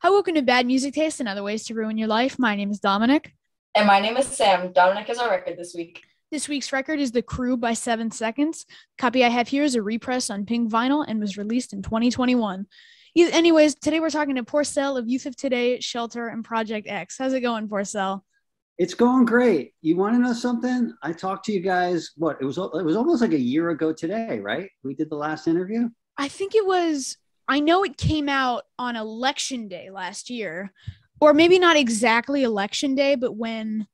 Hi, welcome to Bad Music Taste and Other Ways to Ruin Your Life. My name is Dominic. And my name is Sam. Dominic is our record this week. This week's record is The Crew by Seven Seconds. Copy I have here is a repress on pink vinyl and was released in 2021. Anyways, today we're talking to Porcell of Youth of Today, Shelter, and Project X. How's it going, Porcell? It's going great. You want to know something? I talked to you guys. What it was? It was almost like a year ago today, right? We did the last interview. I think it was. I know it came out on election day last year, or maybe not exactly election day, but when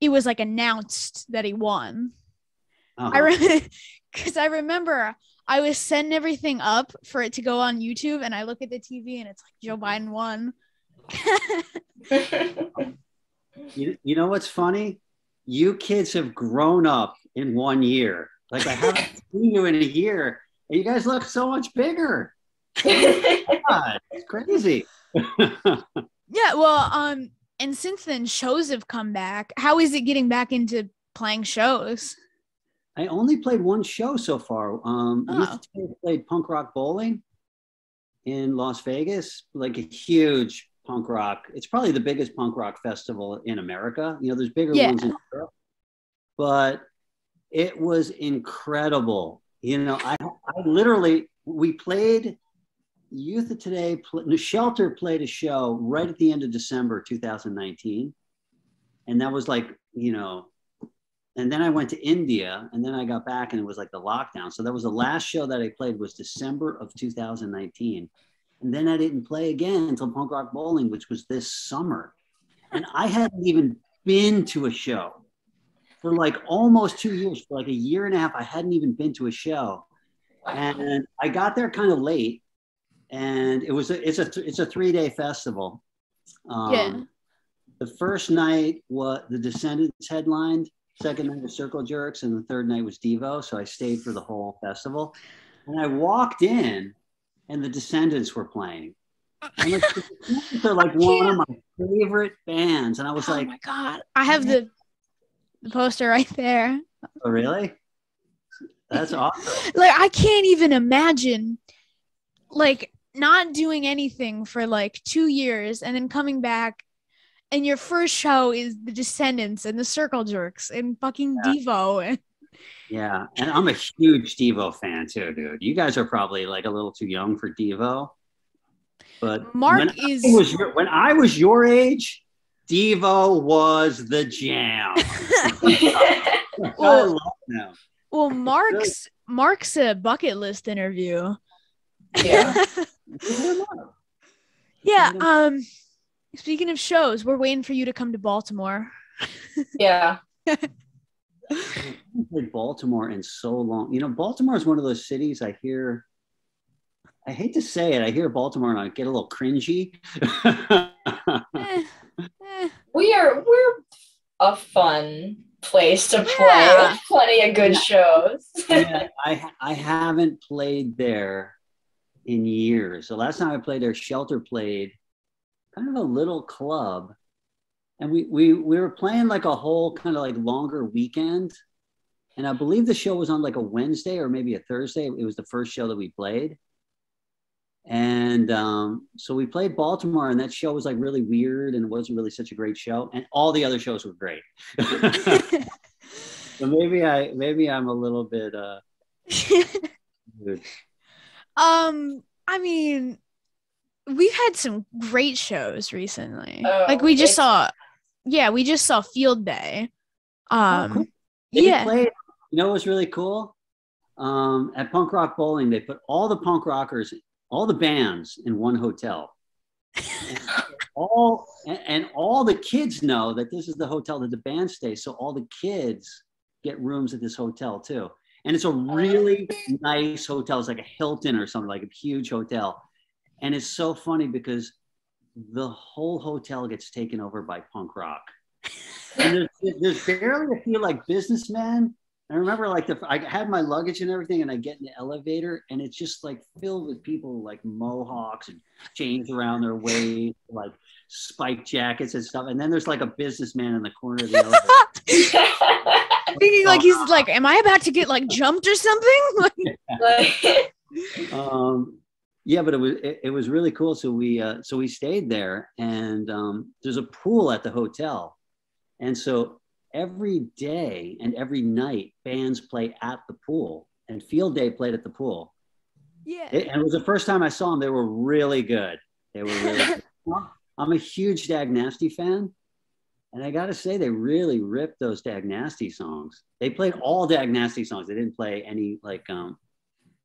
it was like announced that he won. Uh-huh. I re- because I remember I was setting everything up for it to go on YouTube, and I look at the TV and it's like Joe Biden won. you, you know what's funny? You kids have grown up in one year. Like I haven't seen you in a year, and you guys look so much bigger. God, it's crazy. yeah, well, um, and since then shows have come back. How is it getting back into playing shows? I only played one show so far. Um, Oh. played punk rock bowling in Las Vegas, like a huge punk rock. It's probably the biggest punk rock festival in America. You know, there's bigger Yeah. ones in Europe, but it was incredible. You know, I, I literally we played Youth of Today. Shelter played a show right at the end of December 2019, and that was like you know and then I went to India, and then I got back, and it was like the lockdown. So that was the last show that I played was December of 2019, and then I didn't play again until Punk Rock Bowling, which was this summer, and I hadn't even been to a show for like almost two years, for like a year and a half. I hadn't even been to a show, and I got there kind of late, and it was a, it's a it's a three day festival. Um, Yeah. The first night, was the Descendents headlined. Second night was Circle Jerks, and the third night was Devo. So I stayed for the whole festival. And I walked in, and the Descendents were playing. And like, the Descendents are like one of my favorite bands, and I was oh like, my god, I have the the poster right there. "Oh, really? That's awesome." Like I can't even imagine, like not doing anything for like two years and then coming back. And your first show is the Descendents and the Circle Jerks and fucking Yeah. Devo. Yeah, and I'm a huge Devo fan too, dude. You guys are probably like a little too young for Devo, but Mark when is I was your, when I was your age, Devo was the jam. I Well- love them. well, Mark's Mark's a bucket list interview. yeah. Look them up. Yeah. Um. Speaking of shows, we're waiting for you to come to Baltimore. Yeah. I haven't played Baltimore in so long. You know, Baltimore is one of those cities I hear. I hate to say it, I hear Baltimore and I get a little cringy. Eh, eh. We are we're a fun place to play. Yeah. Plenty of good shows. yeah, I I haven't played there in years. The last time I played there, Shelter played kind of a little club, and we we we were playing like a whole kind of like longer weekend. And I believe the show was on like a Wednesday or maybe a Thursday. It was the first show that we played. And um, so we played Baltimore, and that show was like really weird and it wasn't really such a great show. And all the other shows were great. so maybe I maybe I'm a little bit uh. um. I mean, we've had some great shows recently. Oh, like we just saw. Yeah, we just saw Field Day. Um. cool. They yeah. played, you know what was really cool? Um, at Punk Rock Bowling, they put all the punk rockers, all the bands in one hotel. And all and, and all the kids know that this is the hotel that the band stays. So all the kids get rooms at this hotel too. And it's a oh. really nice hotel. It's like a Hilton or something, like a huge hotel. And it's so funny because the whole hotel gets taken over by punk rock. And there's, there's barely a few like businessmen. I remember like the I had my luggage and everything, and I get in the elevator, and it's just like filled with people like mohawks and chains around their waist, like spike jackets and stuff. And then there's like a businessman in the corner of the elevator. Thinking like he's like, am I about to get like jumped or something? Like, um, yeah, but it was it, it was really cool. So we uh, so we stayed there, and um, there's a pool at the hotel, and so every day and every night bands play at the pool, and Field Day played at the pool. Yeah. It, and it was the first time I saw them. They were really good. They were really. good. I'm a huge Dag Nasty fan, and I got to say they really ripped those Dag Nasty songs. They played all Dag Nasty songs. They didn't play any like um,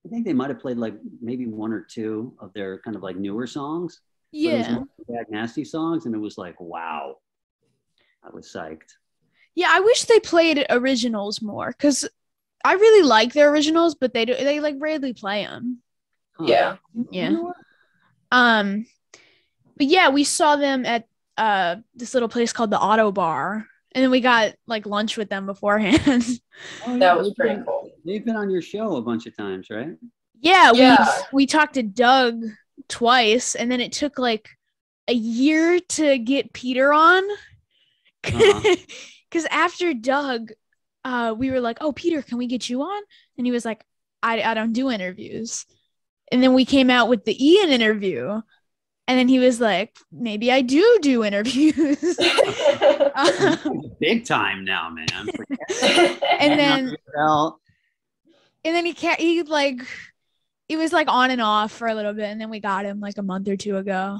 I think they might have played like maybe one or two of their kind of like newer songs. but it was yeah. Dag Nasty songs, and it was like wow, I was psyched. Yeah, I wish they played originals more because I really like their originals, but they do they like rarely play them. Huh. Yeah. Yeah. You know what? Um, but yeah, we saw them at uh this little place called the Ottobar, and then we got like lunch with them beforehand. Oh, That was pretty cool. They've been on your show a bunch of times, right? yeah, Yeah. we we talked to Doug twice, and then it took like a year to get Peter on. Uh-huh. Because after Doug, uh, we were like, "Oh, Peter, can we get you on?" And he was like, "I I don't do interviews." And then we came out with the Ian interview, and then he was like, "Maybe I do do interviews." Um, Big time now, man. and then and then he can't he like it was like on and off for a little bit, and then we got him like a month or two ago.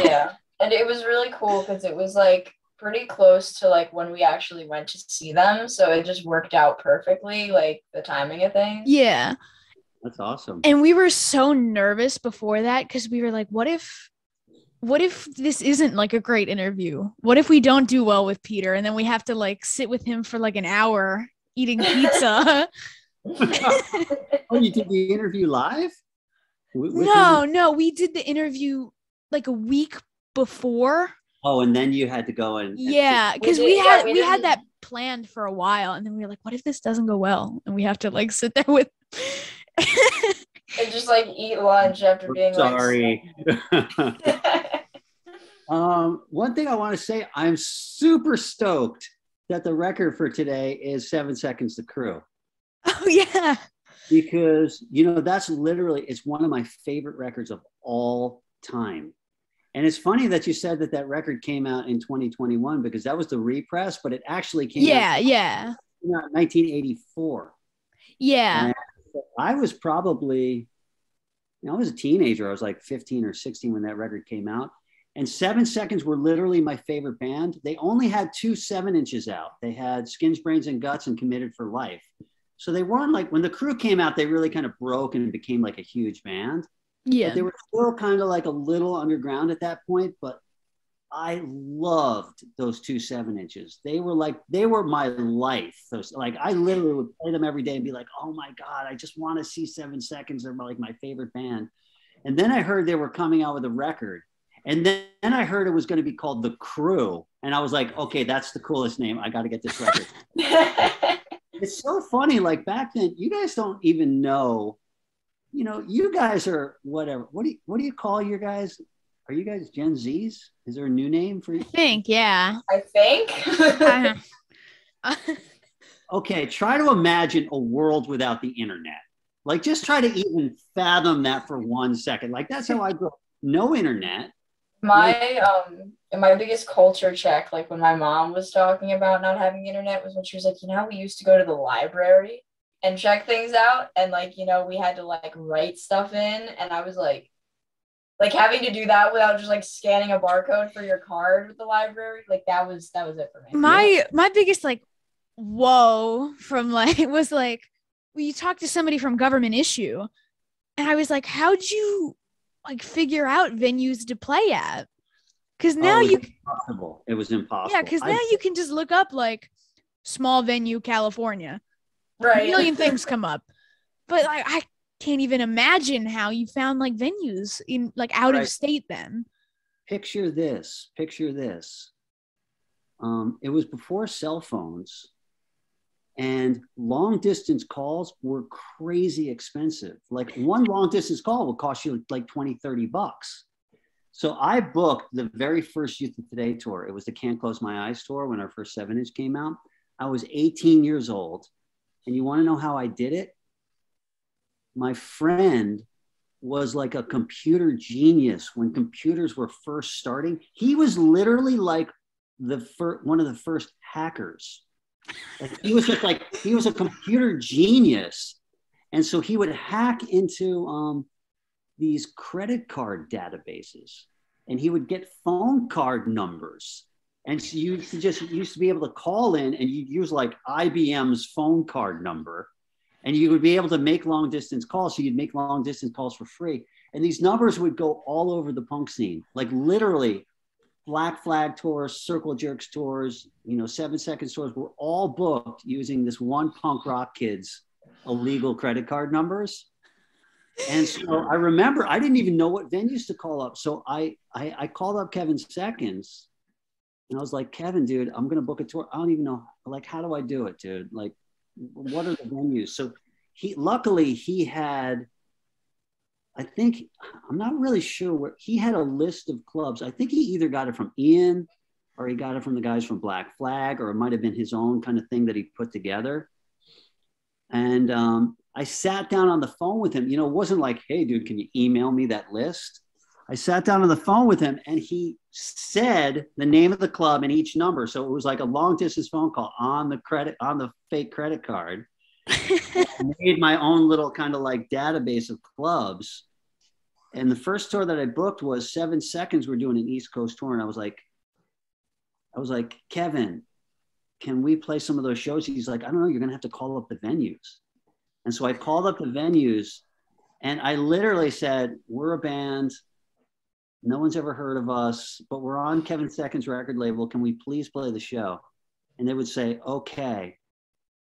yeah. And it was really cool because it was like pretty close to like when we actually went to see them. So it just worked out perfectly, like the timing of things. Yeah. That's awesome. And we were so nervous before that because we were like, what if what if this isn't like a great interview? What if we don't do well with Peter and then we have to like sit with him for like an hour eating pizza? oh, you did the interview live? With- with no, him? no, we did the interview like a week before. Oh, and then you had to go and. and- Yeah, because did- we, yeah, had we we, had that planned for a while, and then we were like, "What if this doesn't go well?" And we have to like sit there with. And just like eat lunch after being Sorry. like um, one thing I want to say, I'm super stoked that the record for today is seven seconds to crew oh yeah, because you know that's literally it's one of my favorite records of all time. And it's funny that you said that that record came out in 2021 because that was the repress, but it actually came yeah, out, yeah, came out in 1984. yeah. I was probably, you know, I was a teenager. I was like 15 or 16 when that record came out. And Seven Seconds were literally my favorite band. They only had two seven inches out. They had Skins, Brains, and Guts and Committed for Life. So they weren't like, when the crew came out, they really kind of broke and became like a huge band. Yeah. But they were still kind of like a little underground at that point. But I loved those two seven inches. They were like, they were my life. Those like I literally would play them every day and be like, oh my God, I just want to see seven seconds. They're like my favorite band. And then I heard they were coming out with a record. And then, then I heard it was going to be called The Crew. And I was like, okay, that's the coolest name. I got to get this record. it's so funny. Like back then, you guys don't even know. You know, you guys are whatever. What do you what do you call your guys? Are you guys Gen Zs? Is there a new name for you? I think, yeah. I think. Okay, try to imagine a world without the internet. Like, just try to even fathom that for one second. Like, that's how I grew up. No internet. my um my biggest culture check, like when my mom was talking about not having internet, was when she was like, you know, we used to go to the library and check things out, and like you know, we had to like write stuff in, and I was like, like having to do that without just like scanning a barcode for your card with the library, like that was that was it for me. my my biggest like whoa from like was like well, you talk to somebody from government issue and i was like how'd you like figure out venues to play at because oh, now Oh, it you impossible. It was impossible. yeah because I- now you can just look up like small venue california right a right. million things come up but like i can't even imagine how you found like venues in like out Right. of state then. Picture this picture this. Um, it was before cell phones and long distance calls were crazy expensive. Like one long distance call will cost you like 20 30 bucks. So i booked the very first youth of today tour. It was the can't close my eyes tour when our first seven inch came out. I was 18 years old and you want to know how i did it my friend was like a computer genius when computers were first starting. He was literally like the first, one of the first hackers. Like he was just like he was a computer genius, and so he would hack into um, these credit card databases, and he would get phone card numbers. And so you just used to be able to call in, and you'd use like IBM's phone card number, and you would be able to make long distance calls. So you'd make long distance calls for free. And these numbers would go all over the punk scene, like literally Black Flag tours, Circle Jerks tours, you know, Seven Seconds tours were all booked using this one punk rock kid's illegal credit card numbers. And so I remember I didn't even know what venues to call up. So I, I, I called up Kevin Seconds and I was like, Kevin, dude, I'm going to book a tour. I don't even know. Like, how do I do it, dude? Like, what are the venues? So he luckily he had I think I'm not really sure where he had a list of clubs. I think he either got it from Ian or he got it from the guys from Black Flag, or it might have been his own kind of thing that he put together. And um, I sat down on the phone with him. You know, it wasn't like, hey, dude, can you email me that list? I sat down on the phone with him and he said the name of the club and each number. So it was like a long distance phone call on the credit, on the fake credit card. made my own little kind of like database of clubs. And the first tour that I booked was Seven Seconds. We're doing an East Coast tour, and I was like, I was like, Kevin, can we play some of those shows? He's like, I don't know. You're gonna have to call up the venues. And so I called up the venues, and I literally said, "We're a band. No one's ever heard of us, but we're on Kevin Seconds record label. Can we please play the show?" And they would say, "Okay."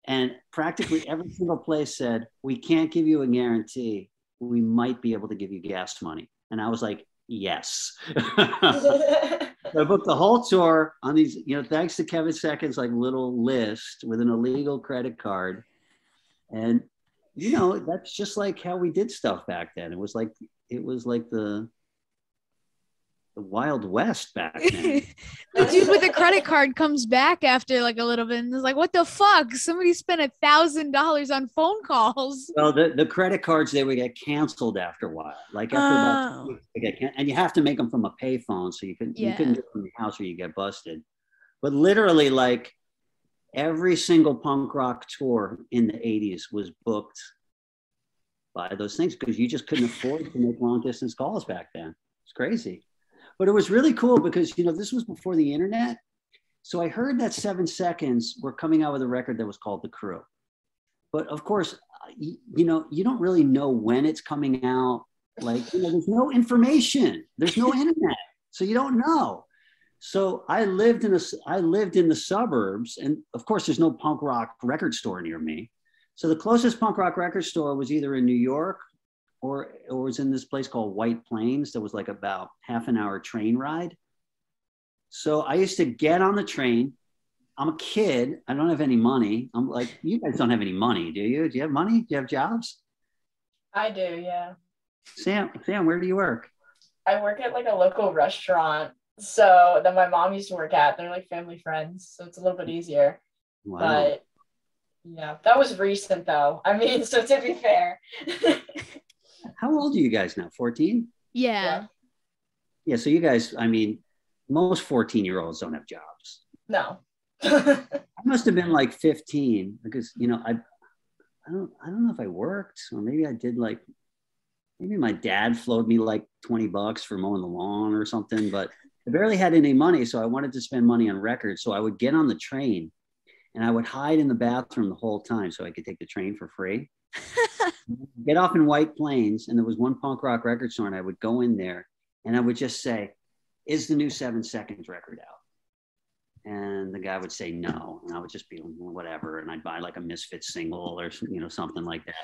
And practically every single place said, We can't give you a guarantee. We might be able to give you gas money. And I was like, Yes. I booked the whole tour on these, you know, thanks to Kevin Seconds, like little list with an illegal credit card. And, you know, that's just like how we did stuff back then. It was like, it was like the, the Wild West back then. the dude with the credit card comes back after like a little bit and is like, "What the fuck? Somebody spent a thousand dollars on phone calls." Well, the, the credit cards they would get canceled after a while. Like after oh. about they get can- and you have to make them from a payphone, so you can yeah. you can do it from your house or you get busted. But literally, like every single punk rock tour in the '80s was booked by those things because you just couldn't afford to make long distance calls back then. It's crazy. But it was really cool because, you know, this was before the internet. So I heard that Seven Seconds were coming out with a record that was called The Crew. But of course, you, you know, you don't really know when it's coming out. Like, you know, there's no information, there's no internet. So you don't know. So I lived in a, I lived in the suburbs, and of course, there's no punk rock record store near me. So the closest punk rock record store was either in New York or or was in this place called White Plains that was like about half an hour train ride. So I used to get on the train. I'm a kid. I don't have any money. I'm like, you guys don't have any money, do you? Do you have money? Do you have jobs? I do, yeah. Sam, Sam, where do you work? I work at like a local restaurant. So that my mom used to work at. They're like family friends, so it's a little bit easier. Wow. But yeah, that was recent though. I mean, so to be fair. How old are you guys now? 14? Yeah. Yeah. So you guys, I mean, most 14 year olds don't have jobs. No. I must have been like 15 because, you know, I, I don't, I don't know if I worked or maybe I did like, maybe my dad flowed me like 20 bucks for mowing the lawn or something, but I barely had any money. So I wanted to spend money on records. So I would get on the train and I would hide in the bathroom the whole time so I could take the train for free. get off in White Plains, and there was one punk rock record store, and I would go in there and I would just say, Is the new Seven Seconds record out? And the guy would say no. And I would just be whatever. And I'd buy like a Misfit single or you know, something like that.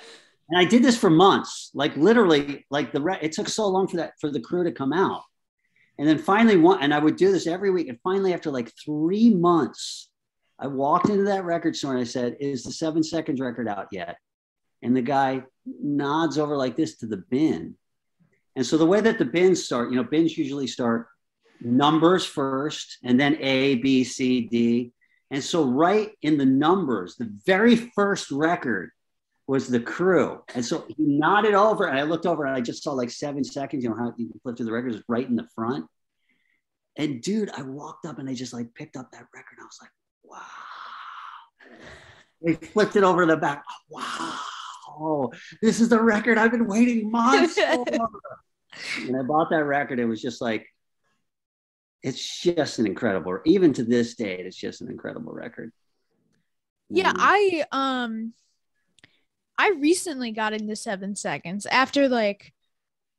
And I did this for months, like literally, like the re- it took so long for that for the crew to come out. And then finally one, and I would do this every week. And finally, after like three months, I walked into that record store and I said, Is the seven seconds record out yet? And the guy nods over like this to the bin. And so the way that the bins start, you know, bins usually start numbers first and then A, B, C, D. And so right in the numbers, the very first record was the crew. And so he nodded over and I looked over and I just saw like seven seconds, you know, how you flip through the records right in the front. And dude, I walked up and I just like picked up that record. And I was like, wow. They flipped it over to the back. Wow. Oh, this is the record I've been waiting months for. and I bought that record. It was just like, it's just an incredible, even to this day, it's just an incredible record. Yeah, I um I recently got into seven seconds after like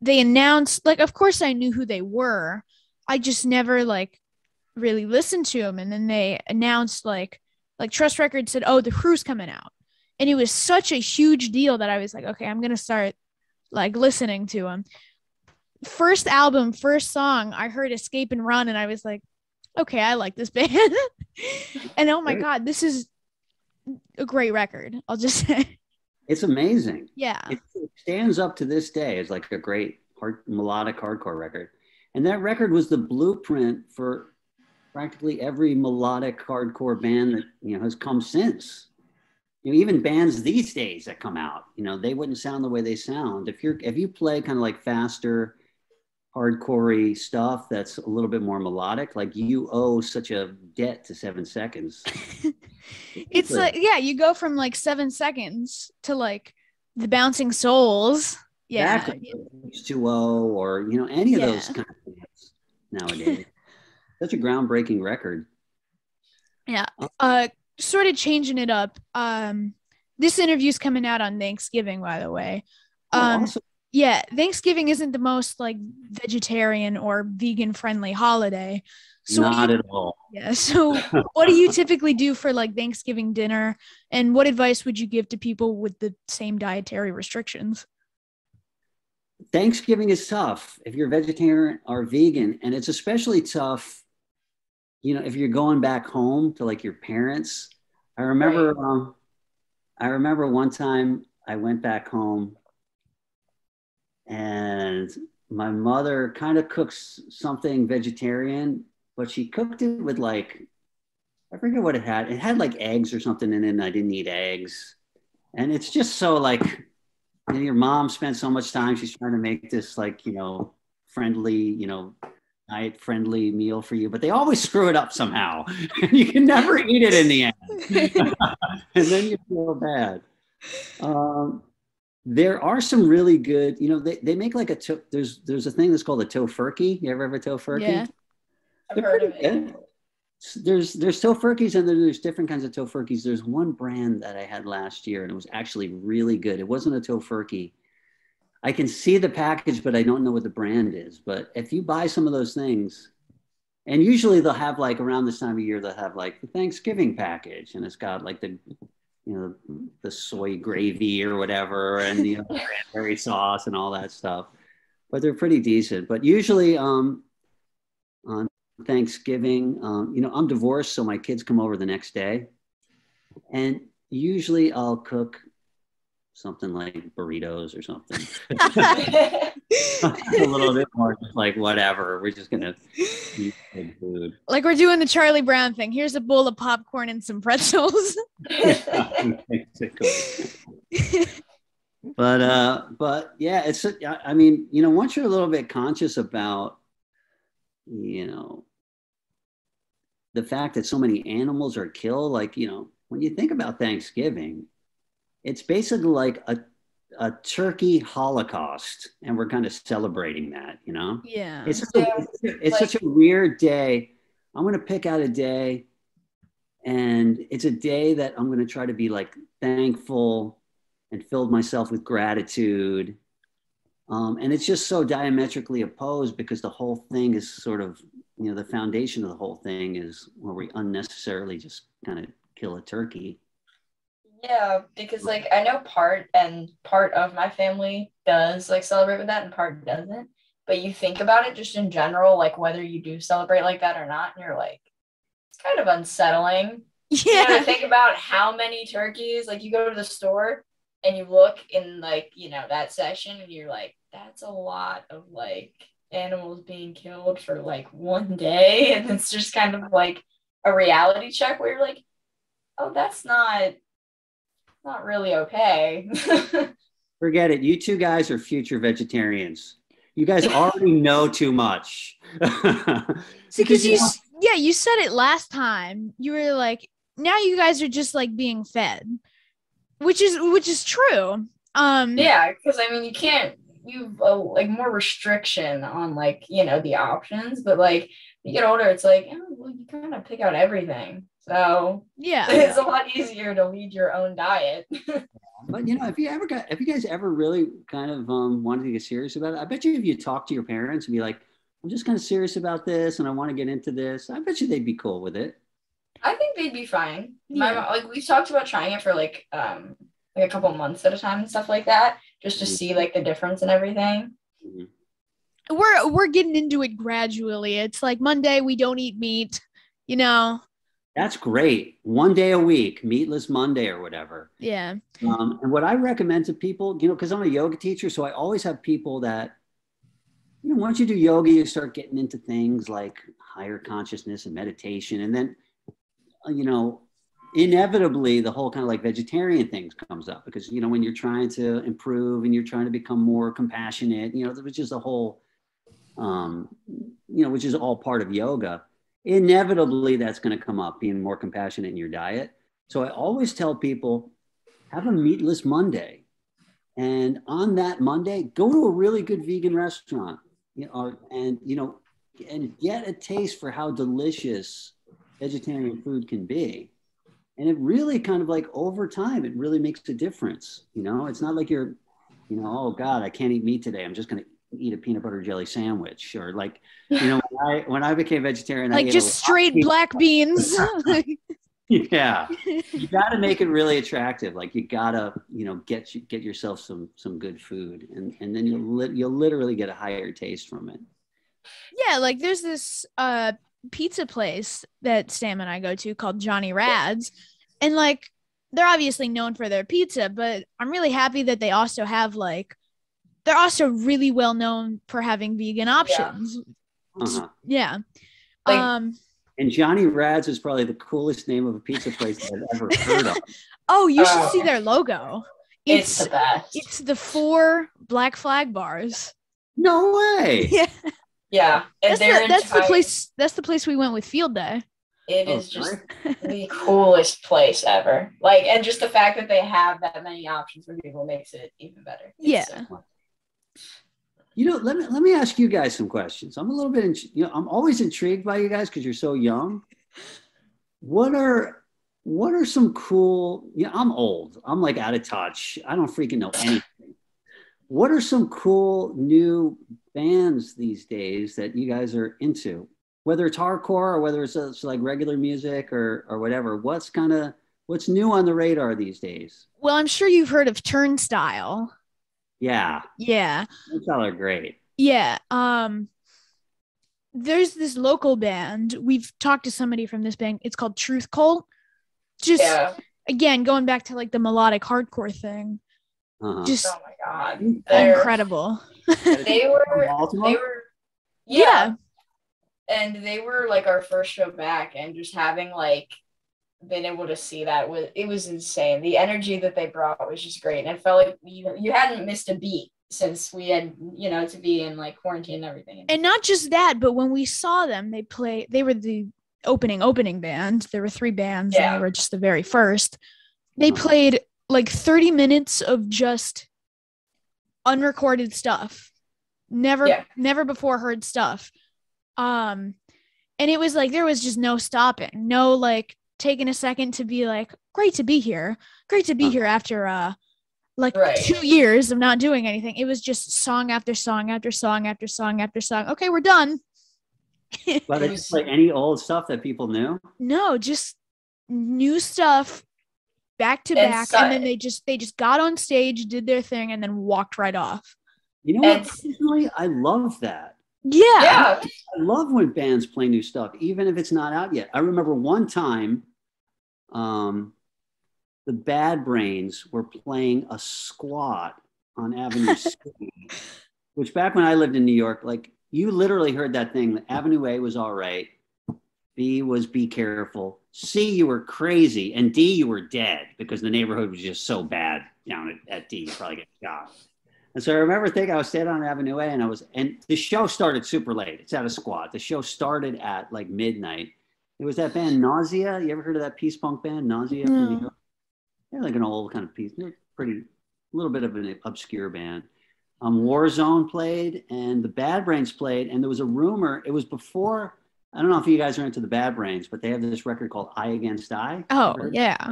they announced like of course I knew who they were. I just never like really listened to them and then they announced like like Trust Records said, "Oh, the crew's coming out." And it was such a huge deal that I was like, "Okay, I'm going to start like listening to them." First album, first song, I heard Escape and Run and I was like, "Okay, I like this band." and oh my god, this is a great record. I'll just say. It's amazing. Yeah. It, it stands up to this day as like a great hard, melodic hardcore record. And that record was the blueprint for practically every melodic hardcore band that you know has come since. You know, even bands these days that come out, you know, they wouldn't sound the way they sound. If you're if you play kind of like faster, hardcorey stuff that's a little bit more melodic, like you owe such a debt to seven seconds. it's like yeah, you go from like seven seconds to like the bouncing souls. Yeah. Exactly. H2O or you know, any of Yeah. those kind of things nowadays. Such a groundbreaking record. Yeah. Uh sort of changing it up. Um this interview's coming out on thanksgiving by the way. Oh, um awesome. yeah thanksgiving isn't the most like vegetarian or vegan friendly holiday. So Not you, at all. yeah so what do you typically do for like thanksgiving dinner? And what advice would you give to people with the same dietary restrictions? Thanksgiving is tough if you're vegetarian or vegan, and it's especially tough, you know, if you're going back home to like your parents. I remember, um, I remember one time I went back home, and my mother kind of cooks something vegetarian, but she cooked it with like, I forget what it had. It had like eggs or something in it, and I didn't eat eggs, and it's just so like and your mom spent so much time she's trying to make this like you know friendly you know diet friendly meal for you but they always screw it up somehow and you can never eat it in the end and then you feel bad um, there are some really good you know they, they make like a to- there's there's a thing that's called a tofurkey you ever have a tofurkey Yeah. I've They're heard of it. good. There's there's tofurkeys and then there's different kinds of tofurkeys. There's one brand that I had last year and it was actually really good. It wasn't a tofurkey. I can see the package, but I don't know what the brand is. But if you buy some of those things, and usually they'll have like around this time of year, they'll have like the Thanksgiving package, and it's got like the you know the soy gravy or whatever, and you know cranberry sauce and all that stuff. But they're pretty decent. But usually, um, on Thanksgiving. Um, you know, I'm divorced, so my kids come over the next day. And usually I'll cook something like burritos or something. a little bit more just like whatever. We're just gonna eat good food. like we're doing the charlie brown thing here's a bowl of popcorn and some pretzels. But uh, but yeah, it's I I mean, you know, once you're a little bit conscious about, you know, the fact that so many animals are killed, like, you know, when you think about Thanksgiving, it's basically like a a turkey holocaust, and we're kind of celebrating that, you know. yeah It's such a, it's such a weird day. I'm going to pick out a day, and it's a day that I'm going to try to be like thankful and filled myself with gratitude. Um, and it's just so diametrically opposed because the whole thing is sort of, you know, the foundation of the whole thing is where we unnecessarily just kind of kill a turkey. Yeah, because like I know part and part of my family does like celebrate with that and part doesn't. But you think about it just in general, like whether you do celebrate like that or not, and you're like, it's kind of unsettling. You know, to yeah think about how many turkeys, like you go to the store and you look in like, you know, that section and you're like, that's a lot of like animals being killed for like one day. And it's just kind of like a reality check where you're like, oh, that's not not really okay. Forget it. You two guys are future vegetarians. You guys already know too much. See, because you, yeah, you said it last time. You were like, now you guys are just like being fed, which is which is true. Um, yeah, because I mean, you can't you've uh, like more restriction on like you know the options, but like you get older, it's like oh, well, you kind of pick out everything. So yeah, it's a lot easier to lead your own diet. But you know, if you ever got, if you guys ever really kind of um, wanted to get serious about it, I bet you if you talk to your parents and be like, "I'm just kind of serious about this and I want to get into this," I bet you they'd be cool with it. I think they'd be fine. My mom, like we've talked about trying it for like um like a couple months at a time and stuff like that, just to Mhm. see like the difference and everything. we're we're getting into it gradually. It's like Monday we don't eat meat, you know. That's great. One day a week, meatless Monday or whatever. Yeah, Um, and what I recommend to people, you know, because I'm a yoga teacher, so I always have people that, you know, once you do yoga, you start getting into things like higher consciousness and meditation. And then, uh, you know, inevitably the whole kind of like vegetarian things comes up because, you know, when you're trying to improve and you're trying to become more compassionate, you know, which is the whole, um, you know, which is all part of yoga. Inevitably, that's going to come up, being more compassionate in your diet. So I always tell people, have a meatless Monday. And on that Monday, go to a really good vegan restaurant, you know, and you know, and get a taste for how delicious vegetarian food can be. And it really kind of like over time, it really makes a difference. You know, it's not like you're, you know, oh God, I can't eat meat today. I'm just gonna eat a peanut butter jelly sandwich. Or like, you know, when I when I became vegetarian, like just straight black beans. yeah you got to make it really attractive like you gotta you know get you get yourself some some good food and and then you'll li- you'll literally get a higher taste from it yeah, like there's this uh pizza place that Sam and I go to called Johnny Rad's, and like they're obviously known for their pizza, but I'm really happy that they also have like they're also really well known for having vegan options. uh-huh. Yeah. Like- um. and johnny rad's is probably the coolest name of a pizza place that i've ever heard of Oh, you should Oh. see their logo. It's, It's the best. it's the four black flag bars. no way Yeah, yeah, and that's the, that's the place. That's the place we went with field day. It Oh, is just the coolest place ever. Like, and just the fact that they have that many options for people makes it even better. It's Yeah. so fun. You know let me let me ask you guys some questions. I'm a little bit int- you know i'm always intrigued by you guys because you're so young. What are what are some cool you know i'm old. I'm like out of touch. I don't freaking know anything. What are some cool new bands these days that you guys are into? Whether it's hardcore or whether it's, uh, it's like regular music or or whatever what's kind of what's new on the radar these days? Well, I'm sure you've heard of Turnstile. Yeah Yeah. those all are great Yeah. Um there's this local band. We've talked to somebody from this band. It's called Truth Cult. Just Yeah. again, going back to like the melodic hardcore thing. uh-huh. Just Oh my god. They're, incredible. they were they were Yeah. yeah. And they were like our first show back and just having like been able to see that was it was insane. The energy that they brought was just great. And it felt like you you hadn't missed a beat since we had, you know, to be in like quarantine and everything. And not just that, but when we saw them, they play they were the opening opening band. There were three bands and Yeah. they were just the very first. They played like 30 minutes of just unrecorded stuff. Never Yeah. never before heard stuff. Um and it was like there was just no stopping. No like taking a second to be like great to be here. Great to be Uh-huh. here after uh like Right. two years of not doing anything. It was just song after song after song after song after song. Okay, we're done. But It it's was- like any old stuff that people knew. no, just new stuff back to And back. so- and then they just they just got on stage, did their thing, and then walked right off. You know what? Personally, I love that. Yeah. yeah. I love when bands play new stuff, even if it's not out yet. I remember one time, um, the Bad Brains were playing a squat on Avenue C, which back when I lived in New York, like you literally heard that thing. That Avenue A was all right. B was be careful. C, you were crazy. And D, you were dead because the neighborhood was just so bad down at, at D. You probably get shot. And so I remember thinking I was standing on Avenue A and I was, and the show started super late. It's at a squat. The show started at like midnight. It was that band Nausea. You ever heard of that peace punk band, Nausea? No. They're like an old kind of piece. They're pretty, a little bit of an obscure band. Um, Warzone played and the Bad Brains played. And there was a rumor, it was before, I don't know if you guys are into the Bad Brains, but they have this record called I Against I. Oh, Heard? yeah.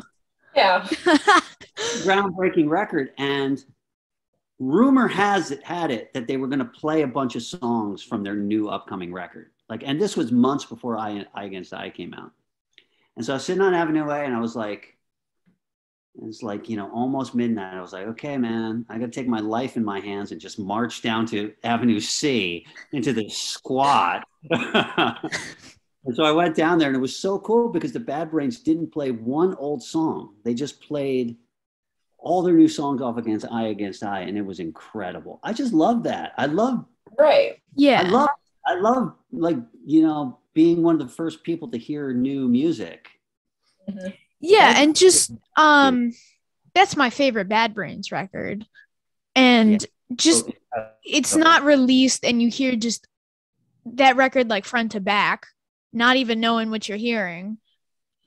Yeah. groundbreaking record and rumor has it had it that they were going to play a bunch of songs from their new upcoming record like and this was months before i, I against i came out. And so i was sitting on avenue a and i was like it's like you know almost midnight. I was like okay man i gotta take my life in my hands and just march down to avenue c into the squat. And so i went down there and it was so cool because the bad brains didn't play one old song. They just played all their new songs off against eye against eye and it was incredible. I just love that. I love Right. Yeah. i love i love like you know being one of the first people to hear new music Mhm. Yeah, and just um that's my favorite Bad Brains record. And just it's not released and you hear just that record like front to back, not even knowing what you're hearing.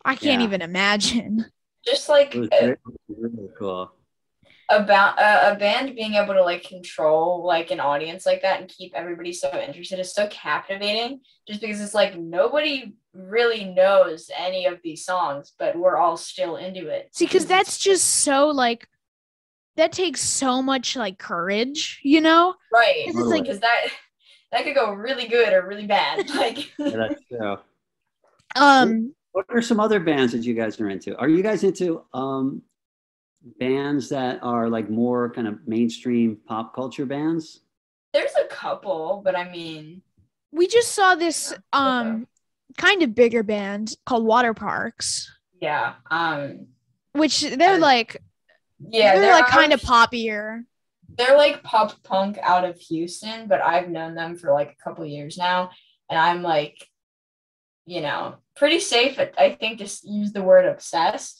I can't Yeah. even imagine. Just like it was, a, very- it was really cool about a, a band being able to like control like an audience like that and keep everybody so interested is so captivating just because it's like nobody really knows any of these songs but we're all still into it See, because that's just so like that takes so much like courage, you know? right It's like because that that could go really good or really bad like yeah, that's true. um what are some other bands that you guys are into are you guys into um bands that are like more kind of mainstream pop culture bands there's a couple but i mean we just saw this um kind of bigger band called Waterparks, yeah um which they're Uh, like yeah they're, they're like kind of of- poppier. they're like pop punk out of Houston, but I've known them for like a couple years now, and I'm like, you know, pretty safe. I think just use the word obsessed.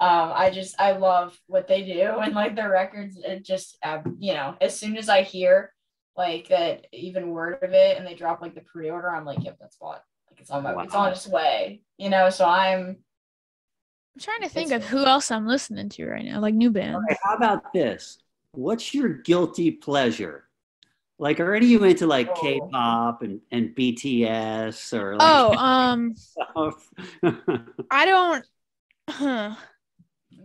Um, I just I love what they do and like their records. It just uh, you know, as soon as I hear like that even word of it, and they drop like the pre-order, I'm like, yep, that's bought. Like it's on my it's on its way. You know, so I'm I'm trying to think of who else I'm listening to right now, like new bands. Okay, how about this? What's your guilty pleasure? Like, are any of you into like Oh. K-pop and, and BTS or Oh, um. I don't. Huh.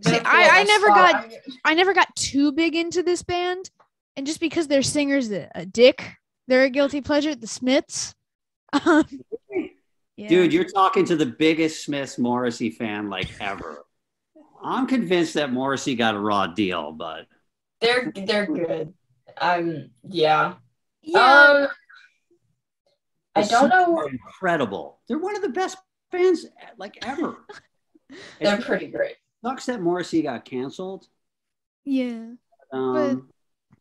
See, gonna I- like I a never spot. got- I'm- never got too big into this band, and just because their singer's a, a dick, they're a guilty pleasure. The Smiths. Um, yeah. Dude, you're talking to the biggest Smiths Morrissey fan like ever. I'm convinced that Morrissey got a raw deal, but They're they're good. Um, yeah. yeah. Um, I don't Smiths know. are incredible. They're one of the best bands like ever. They're pretty great. Sucks that Morrissey got canceled. yeah. Um,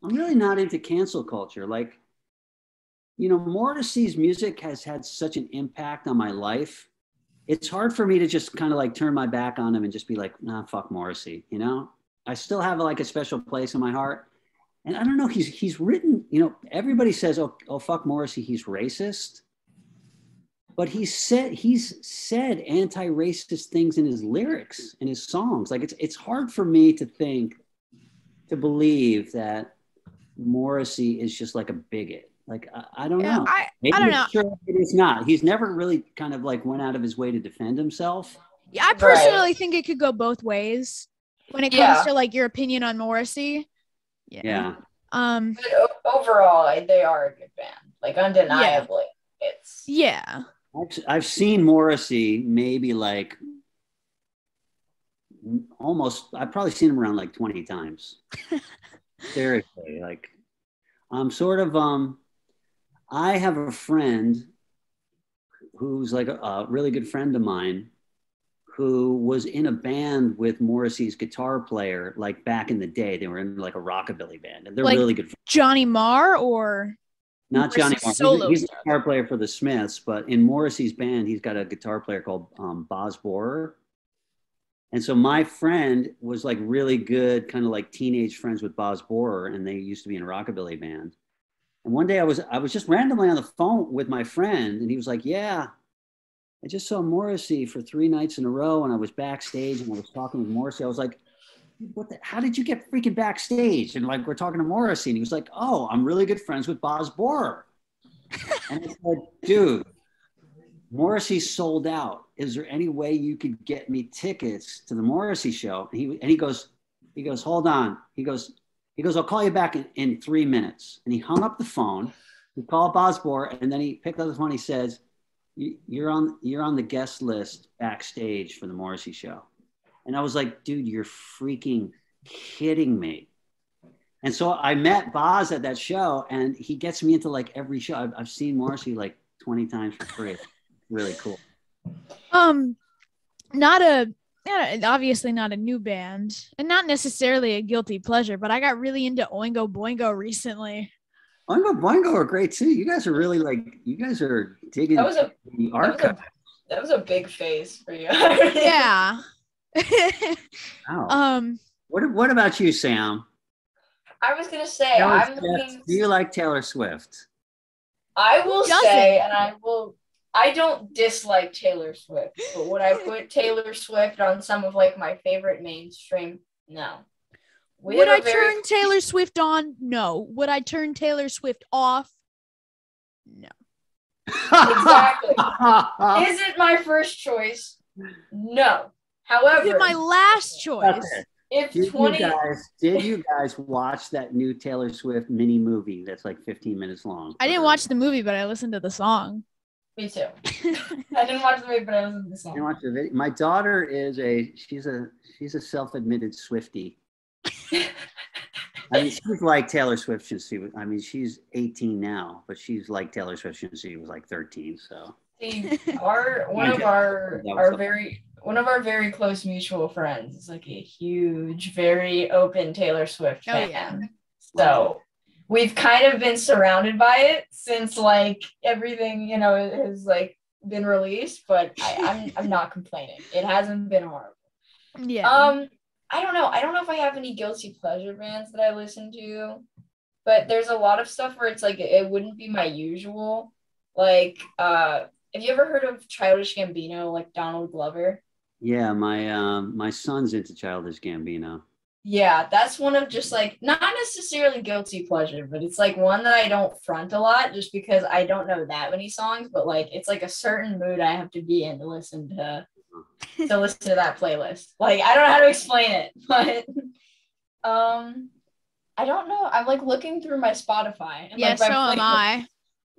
I'm really not into cancel culture. Like, you know, Morrissey's music has had such an impact on my life. It's hard for me to just kind of like turn my back on him and just be like, nah, fuck Morrissey. You know, I still have like a special place in my heart. And I don't know, he's he's written, you know, everybody says, oh, oh fuck Morrissey, he's racist. But he said he's said anti-racist things in his lyrics in his songs. Like it's it's hard for me to think to believe that Morrissey is just like a bigot. Like I, I don't Yeah, know. I, Maybe I don't know. True, it is not. He's never really kind of like went out of his way to defend himself. Yeah, I Right. personally think it could go both ways when it comes Yeah. to like your opinion on Morrissey. Yeah. yeah. Um. But overall, they are a good band. Like undeniably, it's Yeah. I've, I've seen Morrissey maybe like almost, I've probably seen him around like 20 times. Seriously. Like, I'm sort of, um, I have a friend who's like a, a really good friend of mine who was in a band with Morrissey's guitar player like back in the day. They were in like a rockabilly band and they're Like- really good. Johnny Marr or Not Johnny Marr. He's, he's a guitar player for the Smiths, but in Morrissey's band, he's got a guitar player called um, Boz Boorer. And so my friend was like really good, kind of like teenage friends with Boz Boorer, and they used to be in a rockabilly band. And one day I was I was just randomly on the phone with my friend, and he was like, "Yeah, I just saw Morrissey for three nights in a row, and I was backstage, and I was talking with Morrissey. I was like, what the, how did you get freaking backstage? And like, we're talking to Morrissey, and he was like, oh, I'm really good friends with Boz Boorer. and I said, dude, Morrissey sold out. Is there any way you could get me tickets to the Morrissey show? And he, and he goes, he goes, hold on. He goes, he goes, I'll call you back in, in three minutes. And he hung up the phone. He called Boz Boorer, and then he picked up the phone. He says, you're on, you're on the guest list backstage for the Morrissey show. And I was like, dude, you're freaking kidding me. And so I met Boz at that show, and he gets me into like every show. I've, I've seen Morrissey like 20 times for free. Really cool. Um, not a, not a- obviously not a new band, and not necessarily a guilty pleasure, but I got really into Oingo Boingo recently. Oingo Boingo are great too. You guys are really like, you guys are digging That was a the that was a, that was a big phase for you. Yeah. Wow. um, what, what about you, Sam? I was gonna say Taylor I'm Swift. looking. Do you like Taylor Swift? I will say, and I will. I don't dislike Taylor Swift, but would I put Taylor Swift on some of like my favorite mainstream? No. We would I very- turn Taylor Swift on? No. Would I turn Taylor Swift off? No. Exactly. Is it my first choice? No. Is However, it my last choice? Okay. if Did you guys did you guys watch that new Taylor Swift mini movie that's like 15 minutes long? I didn't watch the movie, but I listened to the song. Me too. I didn't watch the movie, but I listened to the You song. watch the video? My daughter is a she's a she's a self-admitted Swifty. I mean, she's like Taylor Swift since she was. I mean, she's 18 now, but she's like Taylor Swift since she was like 13. So our one of our our very one of our very close mutual friends is like a huge, very open Taylor Swift fan. Oh, yeah. So we've kind of been surrounded by it since like everything, you know, has like been released, but I, I'm I'm not complaining. It hasn't been horrible. Yeah. Um, I don't know. I don't know if I have any guilty pleasure bands that I listen to, but there's a lot of stuff where it's like it wouldn't be my usual. Like, uh, have you ever heard of Childish Gambino, like Donald Glover? Yeah, my um, my son's into Childish Gambino. Yeah, that's one of just like not necessarily guilty pleasure, but it's like one that I don't front a lot just because I don't know that many songs, but like it's like a certain mood I have to be in to listen to to listen to that playlist. Like I don't know how to explain it, but um I don't know. I'm like looking through my Spotify and yeah, like my so am playlist, I.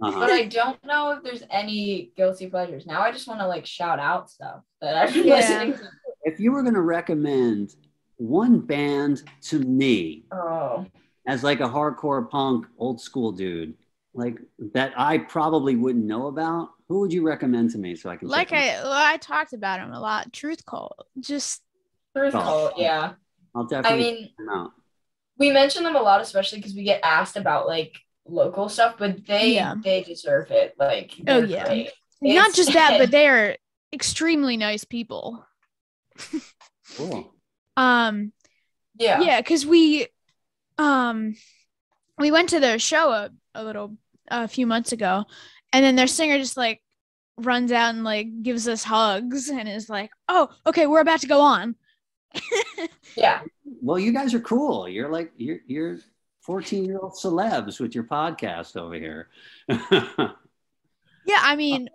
Uh-huh. But I don't know if there's any guilty pleasures. Now I just want to like shout out stuff that I've been Yeah. listening to. If you were going to recommend one band to me Oh. as like a hardcore punk old school dude, like that I probably wouldn't know about, who would you recommend to me so I can Like? I, well, I talked about him a lot. Truth Cult. Just Truth Oh. Cult, yeah. I'll definitely. I mean, check them out. we mention them a lot, especially because we get asked about like local stuff, but they Yeah. they deserve it. Like, Oh, yeah. great. not It's- just that, but they are extremely nice people. Cool. Um, yeah, yeah, because we, um, we went to their show a, a little a few months ago, and then their singer just like runs out and like gives us hugs and is like, "Oh, okay, we're about to go on." yeah. Well, you guys are cool. You're like you're you're 14 year old celebs with your podcast over here. Yeah, I mean,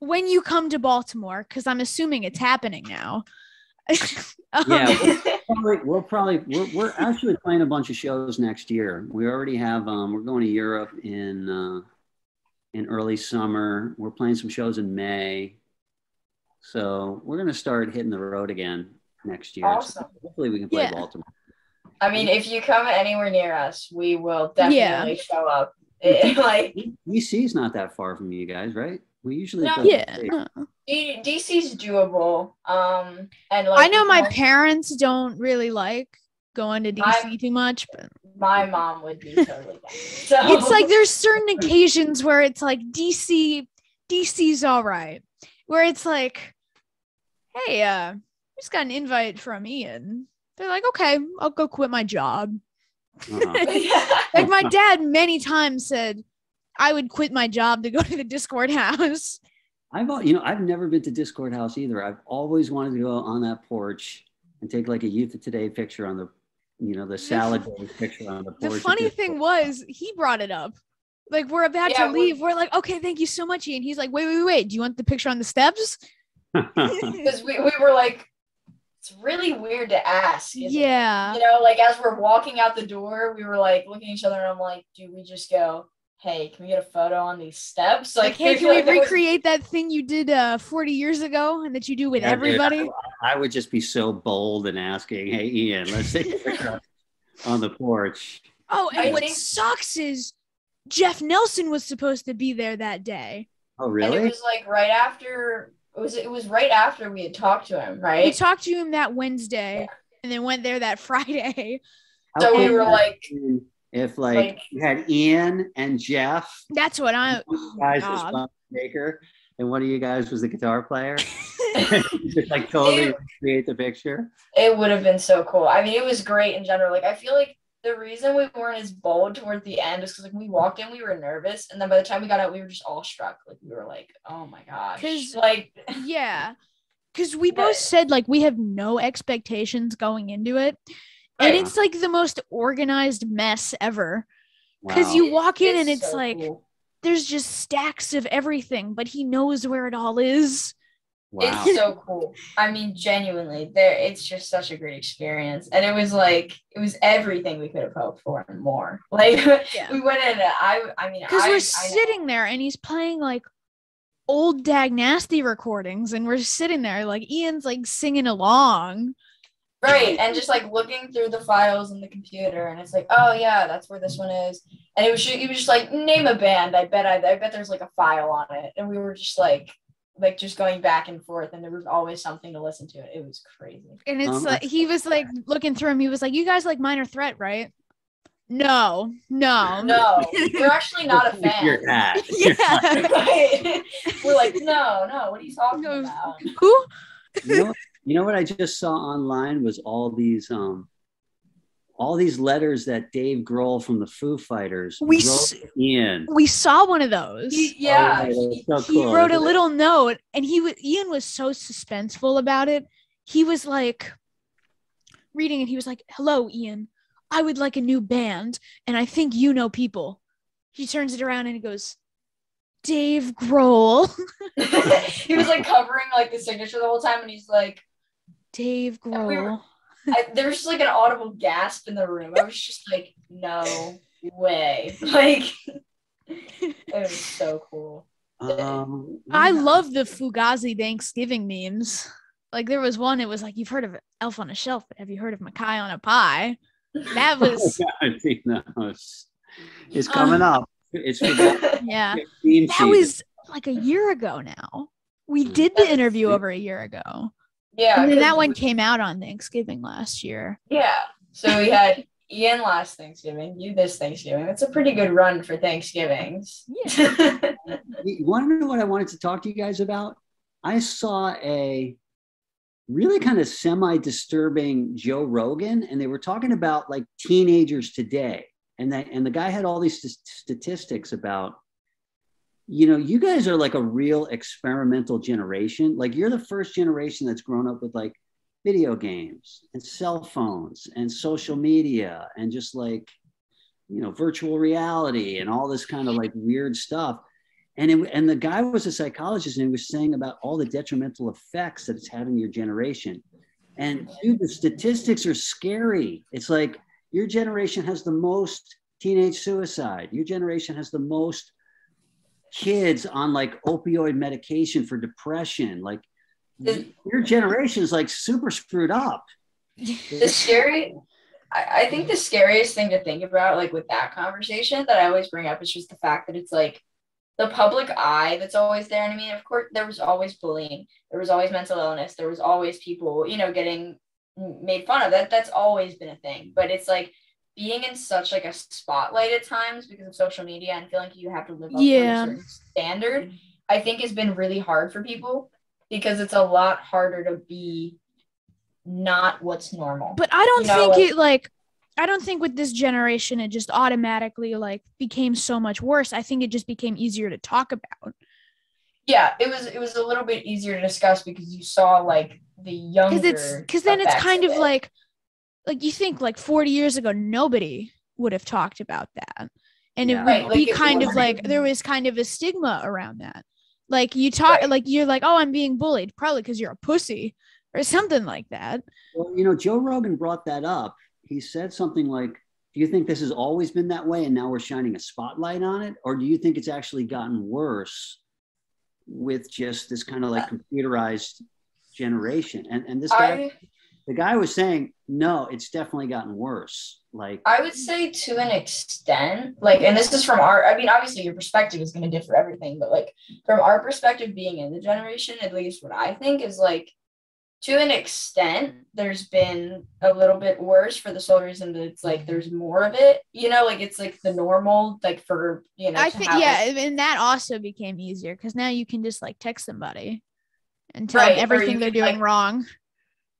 when you come to Baltimore, because I'm assuming it's happening now. um, Yeah. probably, we'll probably we're, we're actually playing a bunch of shows next year. We already have um, we're going to Europe in uh, in early summer. We're playing some shows in May. So we're gonna start hitting the road again next year. So hopefully we can play Yeah. Baltimore. I mean, if you come anywhere near us, we will definitely Yeah. show up. It- like DC's not that far from you guys, right? We usually No. play yeah. DC. no. D- DC's doable. Um, and like I know my more- parents don't really like going to DC I'm- too much, but my mom would be totally down. So It's like there's certain occasions where it's like DC, DC's all right. Where it's like, hey, uh, just got an invite from Ian. They're like, okay, I'll go quit my job. Uh-huh. Like my dad many times said, I would quit my job to go to the Dischord house. I've al- you know I've never been to Dischord House either. I've always wanted to go on that porch and take like a Youth of Today picture on the, you know, the salad bowl picture on the porch. The funny thing was, he brought it up. Like we're about Yeah, to we- leave. We're like, okay, thank you so much, Ian. He's like, wait, wait, wait. Do you want the picture on the steps? because we, we were like, it's really weird to ask. isn't it? yeah. You know, like as we're walking out the door, we were like looking at each other, and I'm like, do we just go, hey, can we get a photo on these steps? Like, hey, can we like that was- recreate that thing you did uh 40 years ago and that you do with Yeah, dude, everybody? I, I would just be so bold in asking, "Hey, Ian, let's take a picture on the porch." Oh, and I what think- sucks is Jeff Nelson was supposed to be there that day. Oh, really? And really? it was like right after. It was it was right after we had talked to him, right? We talked to him that Wednesday and then went there that Friday. How So we were like, if like, like- you had Ian and Jeff, That's what I. one of you oh guys was God. maker, and one of you guys was the guitar player. just like totally Ew. recreate the picture. it would have been so cool. I mean, it was great in general. Like I feel like the reason we weren't as bold towards the end is because like when we walked in, we were nervous, and then by the time we got out, we were just all struck. Like we were like, oh my gosh, 'Cause- like yeah. Because we both said like we have no expectations going into it. And it's like the most organized mess ever. Wow. Because you walk in and It's it's so like cool. there's just stacks of everything, but he knows where it all is. Wow. It's so cool. I mean, genuinely, there. It's just such a great experience, and it was like it was everything we could have hoped for and more. Like Yeah. we went in. and I. I mean, Because we're I- sitting there and he's playing like old Dag Nasty recordings, and we're sitting there like Ian's like singing along. right, and just like looking through the files in the computer, and it's like, oh yeah, that's where this one is. And it was. ju- He was just like, name a band. I bet. I, I bet there's like a file on it, and we were just like. Like just going back and forth, and there was always something to listen to. It was crazy. And it's Um, like he was like looking through him. He was like, "You guys like Minor Threat, right?" No, no, No, we're actually not a fan. Your hat. Yeah. We're like, no, no, what are you talking No. about? Who? you know, you know what I just saw online was all these um all these letters that Dave Grohl from the Foo Fighters We wrote s- Ian. We saw one of those. He- yeah. Oh, that was he- he wrote a isn't it? little note and he was Ian was so suspenseful about it. He was like reading and he was like, "Hello, Ian. I would like a new band and I think you know people." He turns it around and he goes, "Dave Grohl." he was like covering like the signature the whole time, and he's like, Dave we were- Grohl. I, there was just like an audible gasp in the room. I was just like, no way. Like, it was so cool. Um, I love the Fugazi Thanksgiving memes. Like there was one, it was like, "You've heard of Elf on a Shelf, but have you heard of MacKaye on a Pie?" That was I've seen those. It's coming up. It's yeah. theme That season. was like a year ago now. We Mm. did the interview over a year ago. Yeah. And then that 'cause one we- came out on Thanksgiving last year. Yeah. So we had Ian last Thanksgiving, you this Thanksgiving. That's a pretty good run for Thanksgivings. Yeah. You want to know what I wanted to talk to you guys about? I saw a really kind of semi-disturbing Joe Rogan, and they were talking about like teenagers today, and that and the guy had all these st- statistics about, you know, you guys are like a real experimental generation. Like you're the first generation that's grown up with like video games and cell phones and social media and just like you know virtual reality and all this kind of like weird stuff. And it, and the guy was a psychologist and he was saying about all the detrimental effects that it's having your generation. And dude the statistics are scary. It's like your generation has the most teenage suicide. Your generation has the most kids on like opioid medication for depression. Like your generation is like super screwed up. The scary I, I think the scariest thing to think about like with that conversation that i always bring up is just the fact that it's like the public eye that's always there. And i mean of course there was always bullying. There was always mental illness. There was always people you know getting made fun of. That that's always been a thing. But it's like being in such like a spotlight at times because of social media and feeling like you have to live up Yeah. to a certain standard, I think has been really hard for people because it's a lot harder to be not what's normal. But I don't You know, think like- it like I don't think with this generation it just automatically like became so much worse. I think it just became easier to talk about. yeah, it was it was a little bit easier to discuss because you saw like the younger Cuz it's cuz then it's kind of it. like like you think like 40 years ago nobody would have talked about that. And Yeah. it Right, would be like, kind of like there was kind of a stigma around that. Like you talk Right. like you're like, "Oh, I'm being bullied." Probably cuz you're a pussy or something like that. Well, you know, Joe Rogan brought that up. He said something like, Do you think this has always been that way and now we're shining a spotlight on it? Or do you think it's actually gotten worse with just this kind of like computerized generation? And, and this guy, I the guy was saying, No, it's definitely gotten worse. Like, I would say to an extent, like, and this is from our, I mean, obviously your perspective is going to differ everything, but like from our perspective being in the generation, at least what I think is like, to an extent, there's been a little bit worse for the sole reason that it's like there's more of it, you know, like it's like the normal, like for, you know, I to think have, yeah, like- and that also became easier because now you can just like text somebody and tell Right, them everything they're can, doing like, wrong.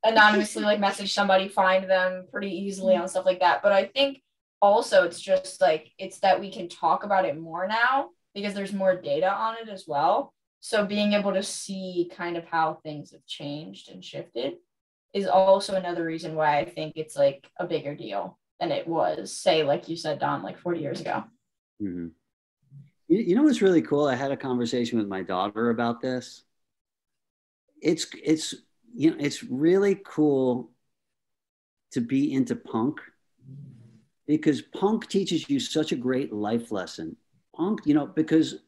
Anonymously like message somebody, find them pretty easily Mm-hmm. on stuff like that. But I think also it's just like it's that we can talk about it more now because there's more data on it as well. So being able to see kind of how things have changed and shifted is also another reason why I think it's like a bigger deal than it was, say, like you said, Dom, like 40 years ago. Mhm. You, you know what's really cool? I had a conversation with my daughter about this. It's it's you know it's really cool to be into punk because punk teaches you such a great life lesson. Punk, you know, because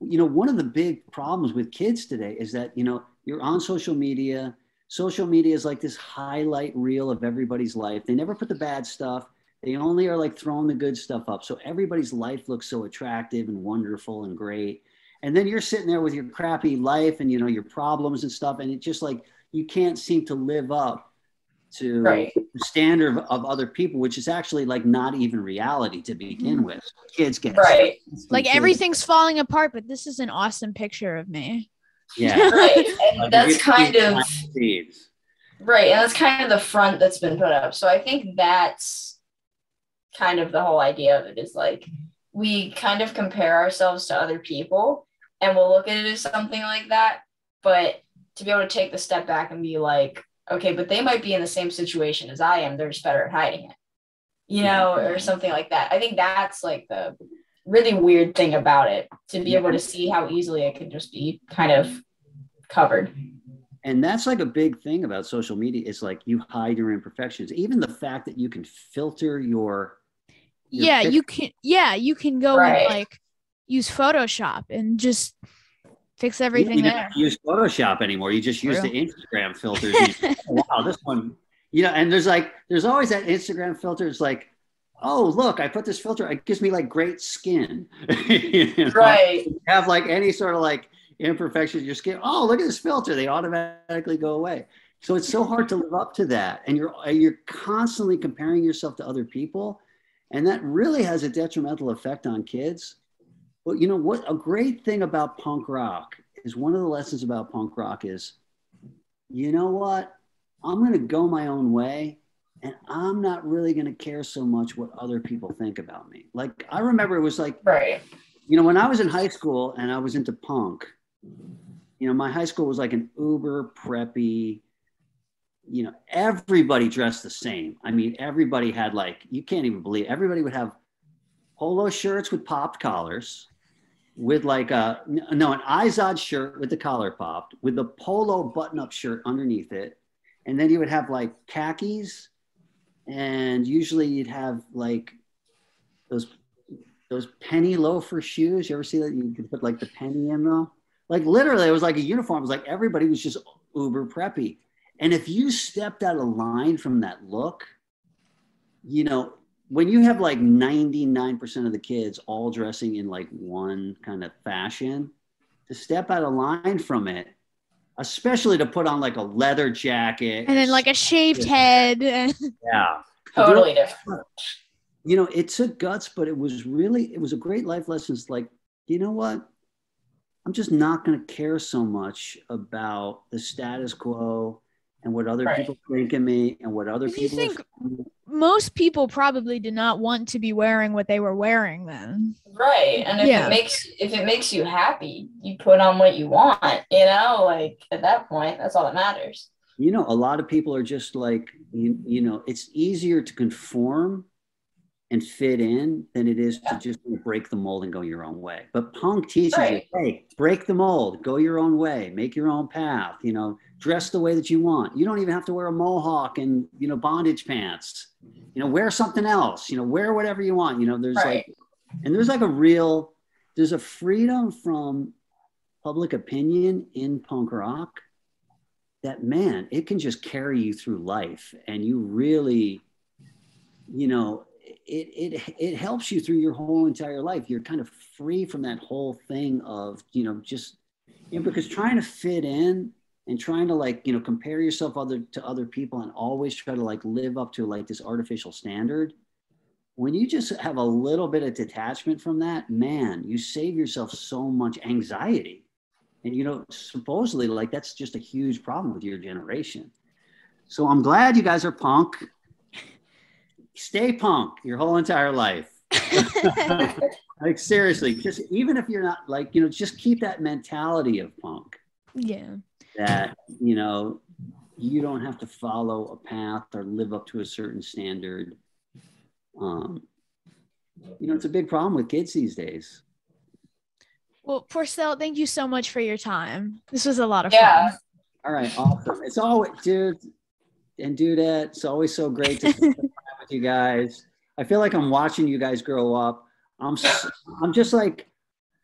you know one of the big problems with kids today is that you know you're on social media. Social media is like this highlight reel of everybody's life. They never put the bad stuff they only are like throwing the good stuff up so everybody's life looks so attractive and wonderful and great and then you're sitting there with your crappy life and you know your problems and stuff and it just like you can't seem to live up to Right. the standard of, of other people which is actually like not even reality to begin Mhm. with kids get Right. Like kids- everything's falling apart, but this is an awesome picture of me. yeah Right. And that's kind of seeds. Right, and that's kind of the front that's been put up. So I think that's kind of the whole idea of it is like we kind of compare ourselves to other people and we'll look at it as something like that, but to be able to take the step back and be like, okay, but they might be in the same situation as I am, they're just better at hiding it. You hmm. know, or something like that. I think that's like the really weird thing about it to be able to see how easily it can just be kind of covered. and that's like a big thing about social media it's like you hide your imperfections even the fact that you can filter your Your yeah, pic- you can. Yeah, you can go Right. and like use Photoshop and just fix You don't everything even there. use Photoshop anymore. You just use True. the Instagram filters. and oh, wow, this one, you know, and there's like, there's always that Instagram filter. It's like, oh, look, I put this filter. It gives me like great skin. You know? Right. You have like any sort of like imperfections in your skin. Oh, look at this filter. They automatically go away. So it's so hard to live up to that. And you're, you're constantly comparing yourself to other people. And that really has a detrimental effect on kids. But you know what? A great thing about punk rock is one of the lessons about punk rock is, you know what? I'm going to go my own way and I'm not really going to care so much what other people think about me. Like, I remember it was like, Right. you know, when I was in high school and I was into punk, you know, my high school was like an uber preppy, you know, everybody dressed the same. I mean, everybody had like, you can't even believe, everybody would have polo shirts with popped collars, with like a, no, an Izod shirt with the collar popped, with the polo button up shirt underneath it. And then you would have like khakis, and usually you'd have like those those penny loafer shoes. You ever see that? You could put like the penny in though. Like literally, it was like a uniform. It was like everybody was just uber preppy. And if you stepped out of line from that look, you know, when you have like 99% of the kids all dressing in like one kind of fashion, to step out of line from it, especially to put on like a leather jacket And then like a shaved head. Yeah. Totally different. you know, it took guts, but it was really, it was a great life lesson. It's like, you know what? I'm just not going to care so much about the status quo and what other Right. people think of me and what other Do you people. think most people probably did not want to be wearing what they were wearing then. Right. And if Yeah. it makes if it makes you happy, you put on what you want, you know, like at that point, that's all that matters. you know, a lot of people are just like, you, you know, it's easier to conform and fit in than it is Yeah. to just break the mold and go your own way. But punk teaches Right. you, hey, break the mold, go your own way, make your own path, you know, dress the way that you want. You don't even have to wear a mohawk and, you know, bondage pants. You know, wear something else, you know, wear whatever you want. You know, there's Right. like, and there's like a real, there's a freedom from public opinion in punk rock that man, it can just carry you through life and you really, you know, it, it, it helps you through your whole entire life. You're kind of free from that whole thing of, you know, just, you know, because trying to fit in and trying to like, you know, compare yourself other to other people and always try to like live up to like this artificial standard. When you just have a little bit of detachment from that, man, you save yourself so much anxiety. And you know, supposedly, like that's just a huge problem with your generation. So I'm glad you guys are punk. Stay punk your whole entire life. like seriously, just even if you're not like, you know, just keep that mentality of punk yeah. that, you know, you don't have to follow a path or live up to a certain standard. Um, you know, it's a big problem with kids these days. Well, Porcell, thank you so much for your time. This was a lot of Yeah. fun. All right, awesome. It's always, dude, and do that. It's always so great to spend time with you guys. I feel like I'm watching you guys grow up. I'm, I'm just like,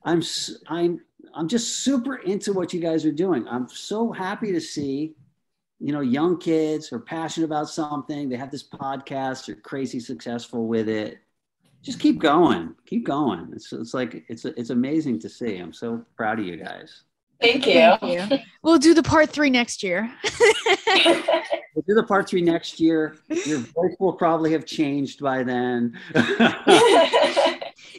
I'm, I'm, I'm just super into what you guys are doing. I'm so happy to see, you know, young kids are passionate about something. They have this podcast. They're crazy successful with it. Just keep going. Keep going. It's, it's like it's it's amazing to see. I'm so proud of you guys. Thank you. Thank you. We'll do the part three next year. We'll do the part three next year. Your voice will probably have changed by then.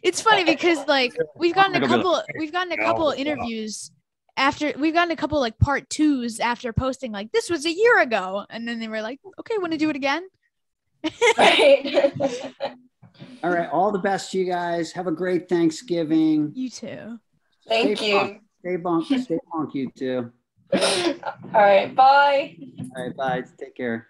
It's funny because like we've gotten a Like a little- couple we've gotten a couple interviews after we've gotten a couple like part twos after posting like this was a year ago and then they were like okay want to do it again right. All right. All the best to you guys. Have a great Thanksgiving. you too Thank Stay you. punk. Stay bonk. Stay punk, you too. All right. Bye. All right. Bye. Take care.